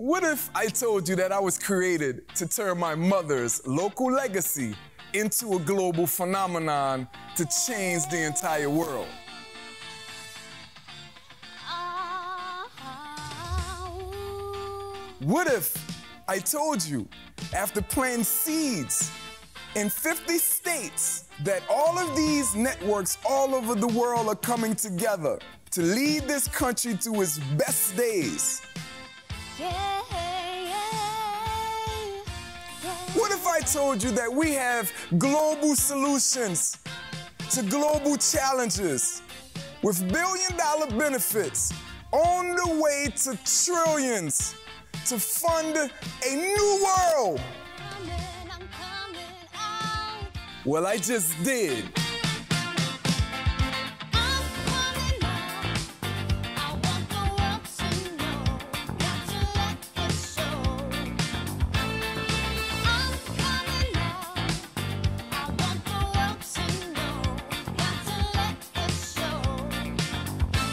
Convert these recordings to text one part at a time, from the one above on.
What if I told you that I was created to turn my mother's local legacy into a global phenomenon to change the entire world? Uh-huh. What if I told you, after planting seeds in 50 states, that all of these networks all over the world are coming together to lead this country to its best days? What if I told you that we have global solutions to global challenges with billion dollar benefits on the way to trillions to fund a new world? Well, I just did.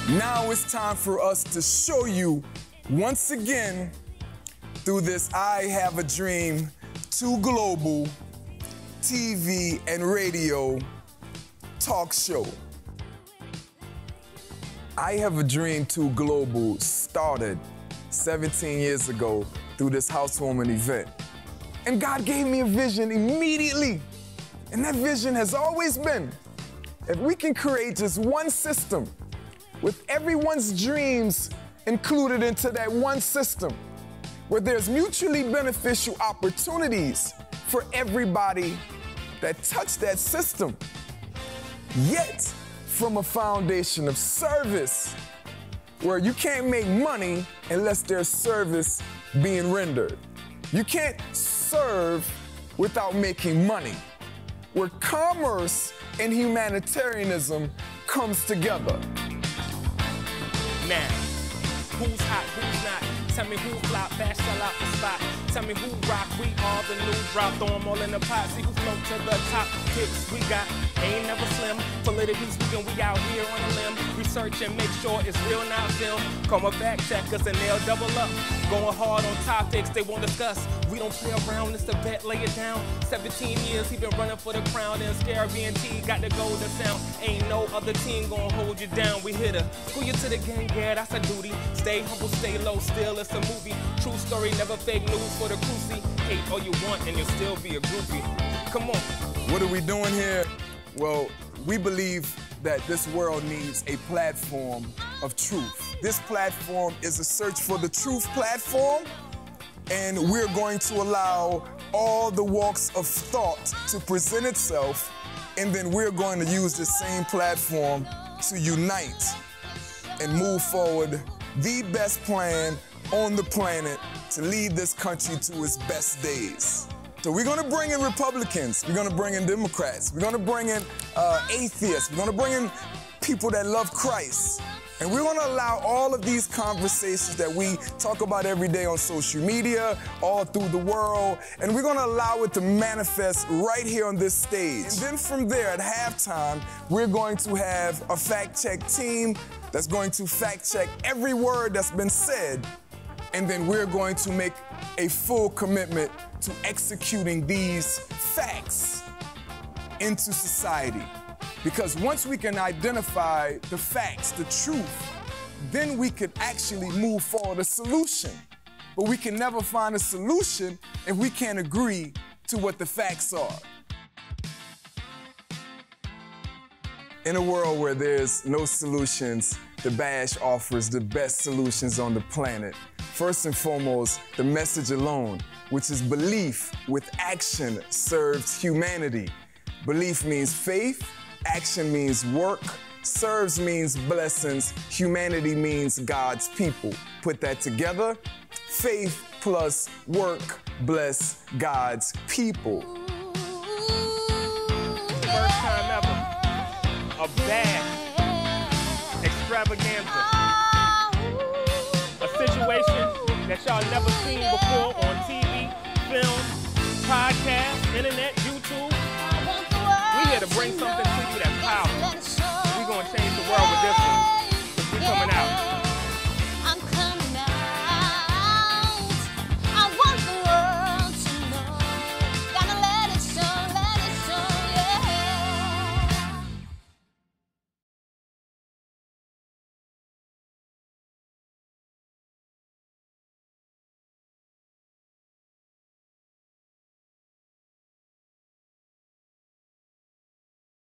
Now it's time for us to show you once again through this I Have a Dream to Global TV and radio talk show. I Have a Dream to Global started 17 years ago through this housewarming event. And God gave me a vision immediately. And that vision has always been if we can create just one system with everyone's dreams included into that one system, where there's mutually beneficial opportunities for everybody that touch that system, yet from a foundation of service where you can't make money unless there's service being rendered. You can't serve without making money, where commerce and humanitarianism comes together. Now, who's hot, who's not? Tell me who flop, fast sell out the spot. Tell me who rock, we all the new drop. Throw them all in the pot, see who float to the top. Kicks we got, ain't never slim. Politically speaking, we out here on a limb. Research and make sure it's real, not film. My fact checkers and they'll double up. Going hard on topics they won't discuss. We don't play around, it's a bet, lay it down. 17 years he been running for the crown, and T got the golden sound. Ain't no other team gonna hold you down. We hit her, school you to the game, yeah, that's a duty. Stay humble, stay low, still it's a movie. True story, never fake news for the cruci. Hate all you want and you'll still be a groupie. Come on. What are we doing here? Well, we believe that this world needs a platform of truth. This platform is a search for the truth platform, and we're going to allow all the walks of thought to present itself, and then we're going to use the same platform to unite and move forward the best plan on the planet to lead this country to its best days. So we're gonna bring in Republicans, we're gonna bring in Democrats, we're gonna bring in uh, atheists, we're gonna bring in people that love Christ. And we're gonna allow all of these conversations that we talk about every day on social media, all through the world, and we're gonna allow it to manifest right here on this stage. And then from there, at halftime, we're going to have a fact check team that's going to fact check every word that's been said and then we're going to make a full commitment to executing these facts into society. Because once we can identify the facts, the truth, then we could actually move forward a solution. But we can never find a solution if we can't agree to what the facts are. In a world where there's no solutions, the Bash offers the best solutions on the planet. First and foremost, the message alone, which is belief with action serves humanity. Belief means faith, action means work, serves means blessings, humanity means God's people. Put that together, faith plus work bless God's people. A bad extravaganza. A situation that y'all never seen before.